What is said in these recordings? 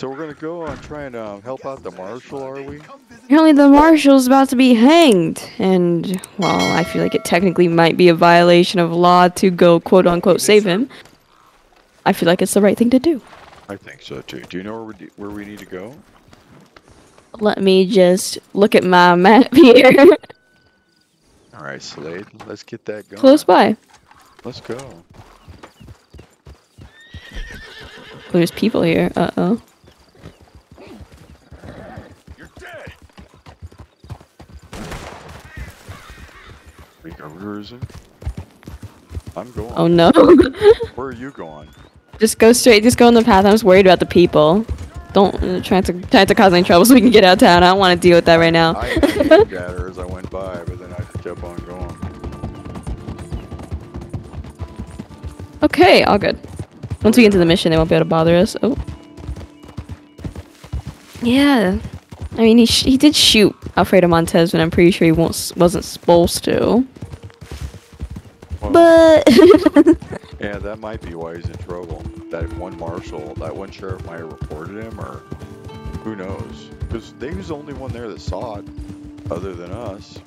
So we're gonna go and try and um, help out the marshal, are we? Apparently the marshal's about to be hanged, and, well, I feel like it technically might be a violation of law to go quote-unquote save him. I feel like it's the right thing to do. I think so too. Do you know where we, where we need to go? Let me just look at my map here. All right, Slade. Let's get that going. Close by. Let's go. There's people here. Uh-oh. We go cruising. I'm going. Oh no. Where are you going? just go straight, just go on the path. I'm just worried about the people. Don't uh, try to try to cause any trouble so we can get out of town. I don't want to deal with that right now. I at her as I went by, but then I kept on going. Okay, all good. Once we get into the mission, they won't be able to bother us. Oh. Yeah. I mean, he, sh he did shoot Alfredo Montez, but I'm pretty sure he won't wasn't supposed to. But yeah, that might be why he's in trouble. That one marshal, that one sheriff might have reported him, or who knows? Because they was the only one there that saw it, other than us.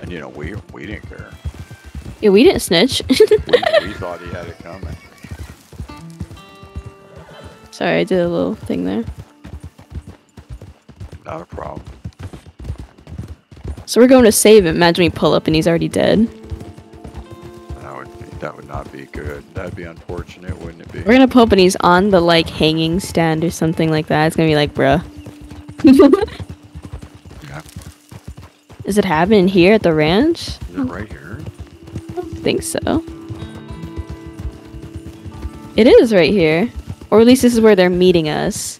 And you know, we we didn't care. yeah, we didn't snitch. We, we thought he had it coming. Sorry, I did a little thing there. Not a problem. So we're going to save him. Imagine we pull up and he's already dead. That would be, that would not be good. That'd be unfortunate, wouldn't it be? We're gonna and he's on the like hanging stand or something like that. It's gonna be like, bruh. Yeah. Is it happening here at the ranch? Is it right here? I don't think so. It is right here. Or at least this is where they're meeting us.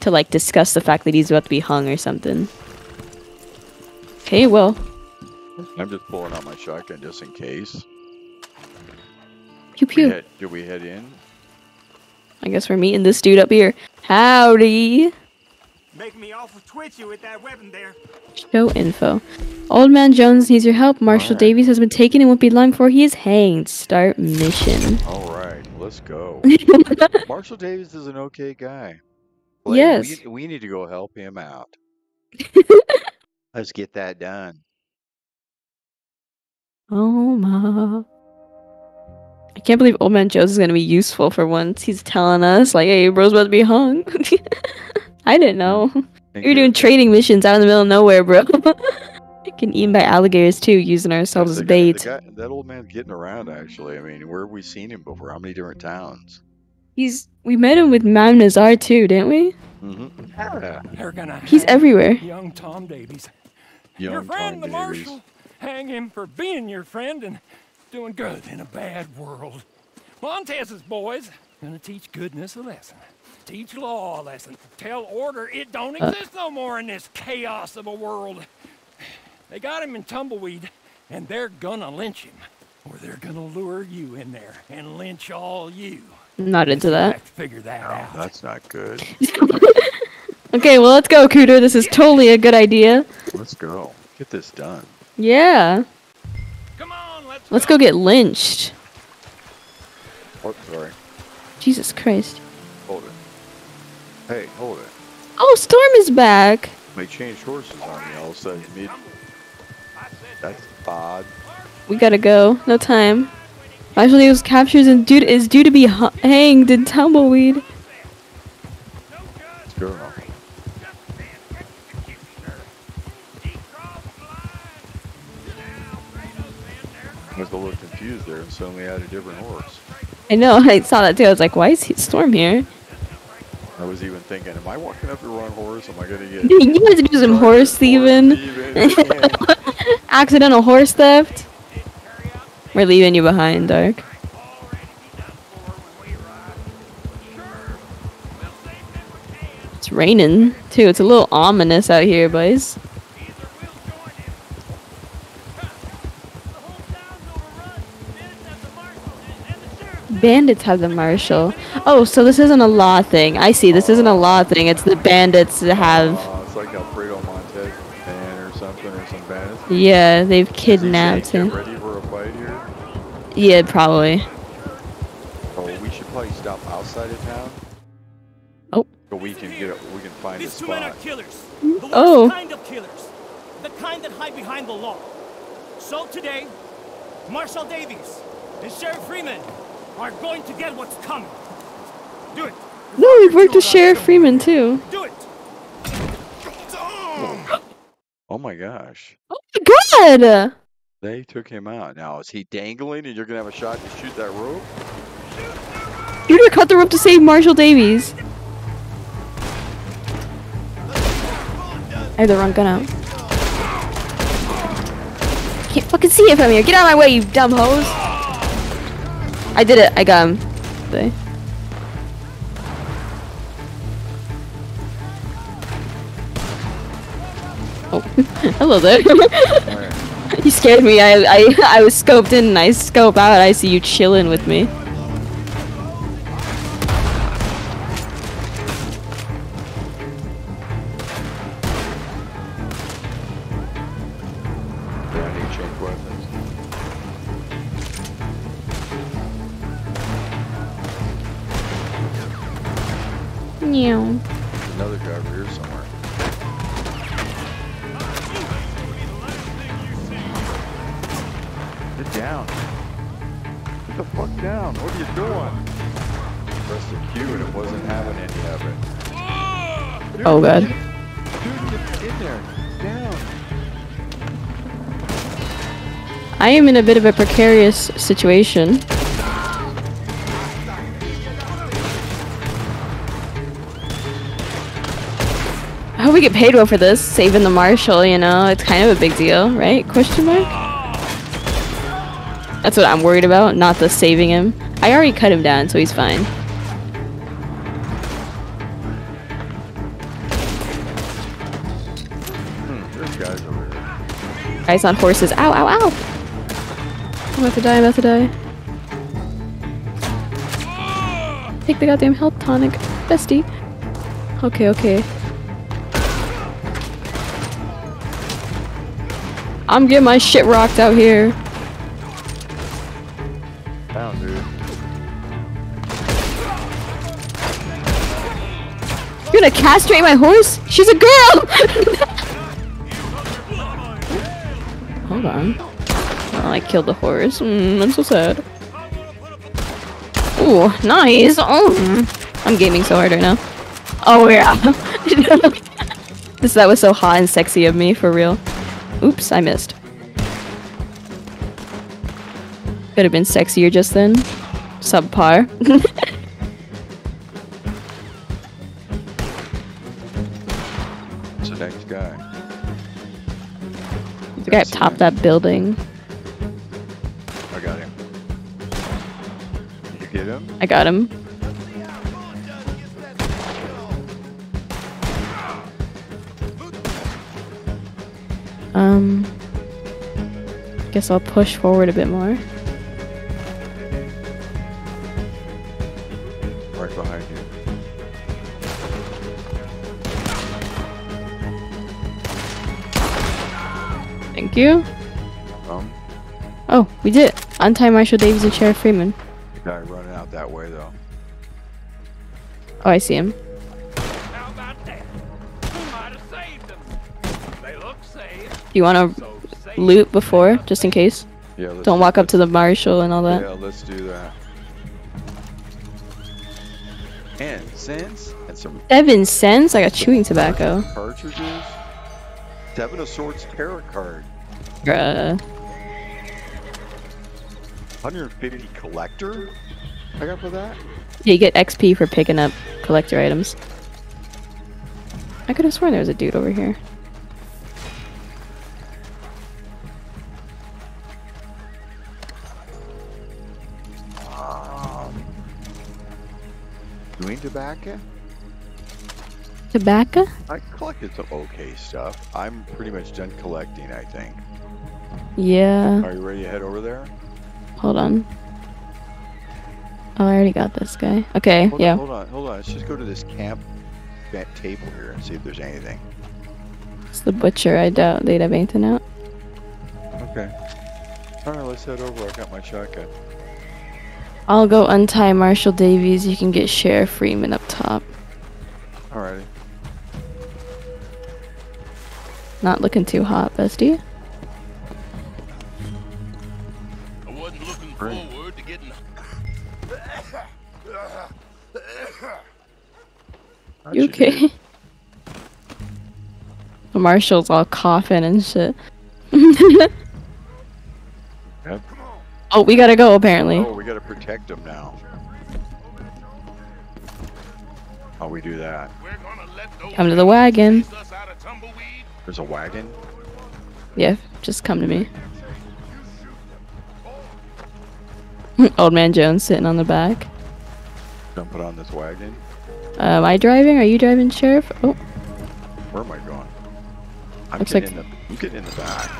To like discuss the fact that he's about to be hung or something. Okay, well. I'm just pulling out my shotgun just in case. Pew We head, do we head in? I guess we're meeting this dude up here. Howdy. Make me awful twitchy with that weapon there. Show info. Old man Jones needs your help. Marshall Alright. Davies has been taken and won't be long before he is hanged. Start mission. All right, let's go. Marshall Davies is an okay guy. Yes. We, we need to go help him out. let's get that done. Oh my. I can't believe Old Man Jones is gonna be useful for once. He's telling us, like, hey, bro's about to be hung. I didn't know. Think We were doing you're- trading missions out in the middle of nowhere, bro. Getting eaten by alligators too, using ourselves the as bait. guy- that old man's getting around, actually. I mean, where have we seen him before? How many different towns? He's we met him with Mam Nazar too, didn't we? Mm-hmm. Yeah. They're gonna He's everywhere. Young Tom Davies. your Young friend, Tom the Davies. marshal. Hang him for being your friend and doing good in a bad world. Montez's boys gonna teach goodness a lesson. Teach law a lesson. Tell order it don't Uh. exist no more in this chaos of a world. They got him in tumbleweed, and they're gonna lynch him. Or they're gonna lure you in there and lynch all you. Not into You'll that. have to figure that Oh, out. that's not good. Okay, well let's go, Cooter. This is totally a good idea. Let's go. Get this done. Yeah. Come on, let's Let's go get lynched. Oh, sorry. Jesus Christ. Hold it. Hey, hold it. Oh, Storm is back. They changed horses on me all of a sudden. Mid- That's odd. We gotta go. No time. Actually, was captures and dude is due to be hanged in tumbleweed. Was a little confused there and suddenly had a different horse. I know. I saw that too. I was like, why is he- Storm here? I was even thinking, am I walking up the wrong horse? Am I going to get you guys are do some horse thieving? Accidental horse theft. We're leaving you behind, Dark. It's raining too. It's a little ominous out here, boys. Bandits have the marshal. Oh, so this isn't a law thing. I see. This isn't a law thing. It's the bandits that have. Uh, it's like Alfredo Montez man or something or some bandits. Yeah, they've kidnapped saying, him. Get ready for a fight here. Yeah, probably. Oh, we should probably stop outside of town. Oh. but we can get it. We can find a spot. These two men are spot. killers. The Oh. kind of killers. The kind that hide behind the law. So today, Marshal Davies and Sheriff Freeman are going to get what's coming. Do it. No, we've worked with Sheriff Freeman too. Do it. Oh my gosh. Oh my god! They took him out. Now is he dangling and you're gonna have a shot to shoot that rope? You're gonna cut the rope to save Marshall Davies. I have the wrong gun out. Can't fucking see it from here. Get out of my way, you dumb hose. I did it. I got him. They- Oh, hello there. You scared me. I, I I was scoped in and I scope out. I see you chilling with me. Meow. There's another guy over here somewhere. Get down. Get the fuck down. What are you doing? Press the Q and it wasn't having any of it. Dude, Oh god. Dude, get in there. Down. I am in a bit of a precarious situation. I hope we get paid well for this, saving the marshal, you know, it's kind of a big deal, right? Question mark? That's what I'm worried about, not the saving him. I already cut him down, so he's fine. Guys on horses. Ow, ow, ow! I'm about to die, I'm about to die. Take the goddamn health tonic, bestie. Okay, okay. I'm getting my shit rocked out here. Down. You're gonna castrate my horse? She's a girl! Hold on. Oh, I killed the horse. Mm, I'm so sad. Ooh, nice. Oh, mm. I'm gaming so hard right now. Oh yeah. this that was so hot and sexy of me, for real. Oops, I missed. Could have been sexier just then. Subpar. It's the next guy. the guy up top that building. I got him. You get him? I got him. Um, guess I'll push forward a bit more. Right behind you. Thank you. Um, Oh, we did it. Untie Marshall Davies and Sheriff Freeman. the guy running out that way though. Oh, I see him. You want to loot before, just in case? Yeah. Let's Don't walk up to the Marshal and all that. Yeah, let's do that. And cents and some Seven cents? I got chewing tobacco. cartridges. Seven of Swords tarot card. Bruh. 150 collector. I got for that. Yeah, you get XP for picking up collector items. I could have sworn there was a dude over here. Doing tobacco. Tobacco? I collected some okay stuff. I'm pretty much done collecting. I think. Yeah. Are you ready to head over there? Hold on. Oh, I already got this guy. Okay, Hold yeah. On, hold on, hold on. Let's just go to this camp table here and see if there's anything. It's the butcher. I doubt they'd have anything out. Okay. All right, let's head over. I got my shotgun. I'll go untie Marshall Davies. You can get Sheriff Freeman up top. Alrighty. Not looking too hot, bestie. I wasn't looking Great. forward to getting You you okay? Marshall's all coughing and shit. Yep. oh, we gotta go apparently. Oh, we gotta protect them now. How we do that? We're gonna let those Come to the wagon. chase us out of tumbleweed. There's a wagon. Yeah, just come to me. Old man Jones sitting on the back. Dump it on this wagon. Uh, am I driving? Are you driving, Sheriff? Oh, Where am I going? I'm Looks getting like- in the. I'm getting in the back.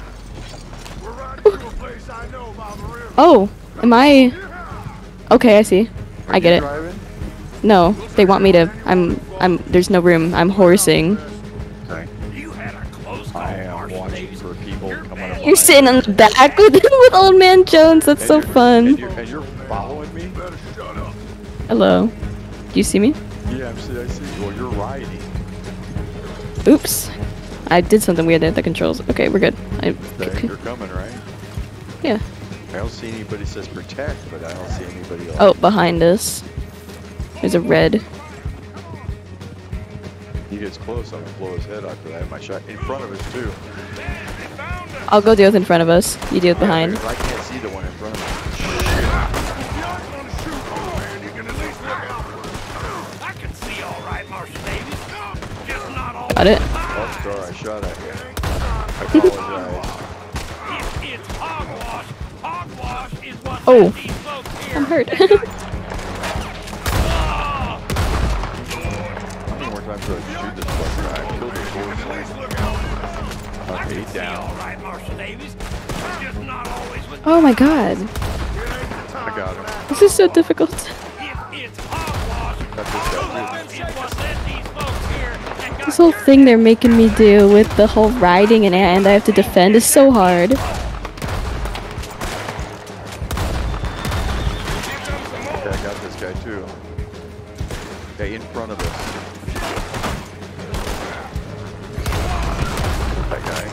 Oh, am I? Okay, I see. I get it. Driving? No, they want me to. I'm. I'm. There's no room. I'm horsing. Okay. You had a close call, I am watching for people You're coming up. You're sitting in the back with with Old Man Jones. That's And so you're- And fun. you're, and you're following me? Hello. Do you see me? Yeah, I'm see. I see. Well, you're riding. Oops. I did something weird there at the controls. Okay, we're good. I, Okay, You're coming, right? yeah. I don't see anybody says protect, but I don't see anybody else. Oh, behind us. There's a red. He gets close, I'm gonna blow his head off because I have My shot in front of us too. I'll go deal with in front of us. You deal with behind. I can't see the one in front of me. I can see all right, Marshal Davies. Just not all. Got it. Oh, sorry, I shot at you. I apologize. Not always with oh my god. I got him. This is so difficult. If it's hogwash, Got this guy is what led these folks here and got This whole thing they're making me do with the whole riding and and I have to defend is so hard. Okay, in front of us. That guy.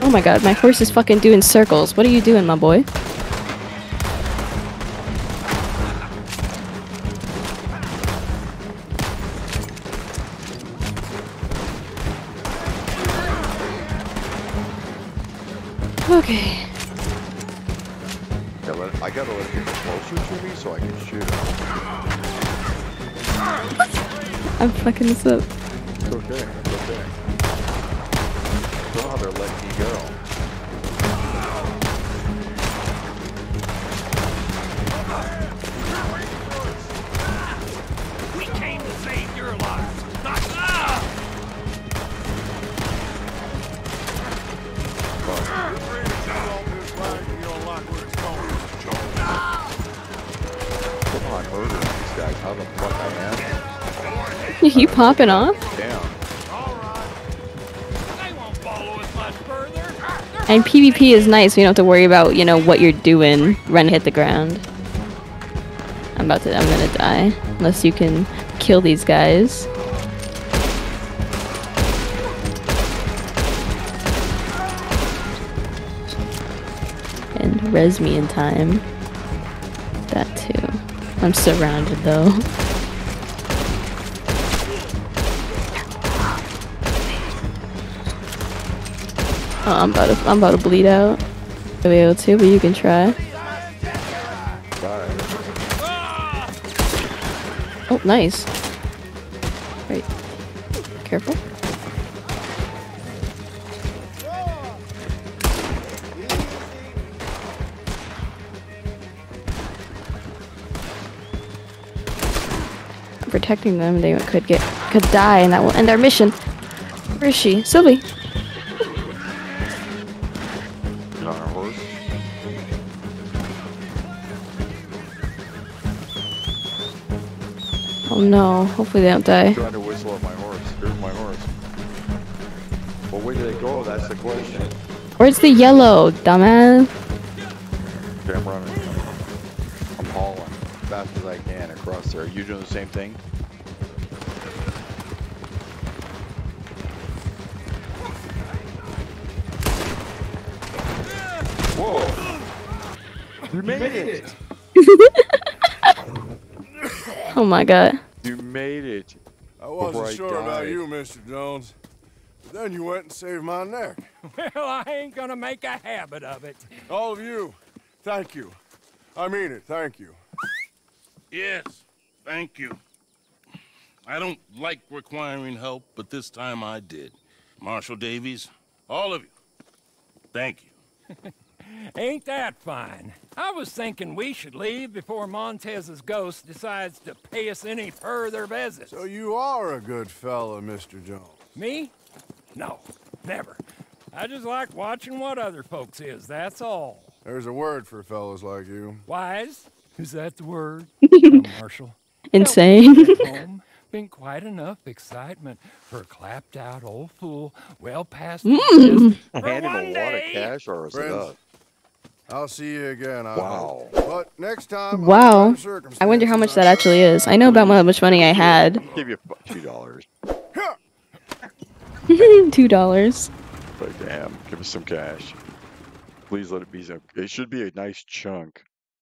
Oh my god, my horse is fucking doing circles. What are you doing, my boy? Okay. Yeah, let, I gotta let him get closer to me so I can shoot. I'm fucking this up. It's okay. It's okay. Oh, they're letting me go. How the fuck I you popping off? am? Down. They won't follow us much further. And PvP is nice. So you don't have to worry about, you know, what you're doing. Run hit the ground. I'm about to I'm gonna die. Unless you can kill these guys. And res me in time. I'm surrounded though. Oh, I'm about to I'm about to bleed out. I'll be able to, but you can try. Oh, nice. Right. Careful. Protecting them. They could get could die, and that will end our mission. Where is she? Sylvie. She's on her horse. Oh no. Hopefully they don't die. Trying to whistle at my horse. Here's my horse. Well, where do they go? That's the question. Where's the yellow, dumbass? Okay, fast as I can across there. You doing the same thing? Whoa! You made it! Oh my god. You made it! I Before wasn't I sure about you, Mr. Jones. But then you went and saved my neck. Well, I ain't gonna make a habit of it. All of you, thank you. I mean it, thank you. Yes, thank you. I don't like requiring help, but this time I did. Marshal Davies, all of you, thank you. Ain't that fine? I was thinking we should leave before Montez's ghost decides to pay us any further visits. So you are a good fellow, Mr. Jones. Me? No, never. I just like watching what other folks is, that's all. There's a word for fellows like you. Wise? Is that the word? Uh, Marshal. Insane. Been quite enough excitement for a clapped out old fool well past his Mm. best for Hand him one a lot of cash or is it Friends. us? I'll see you again. I Wow. hope. But next time. Wow. I wonder how much that actually is. I know about how much money I had. Give you two dollars. Two dollars. But damn, give us some cash. Please let it be some. It should be a nice chunk.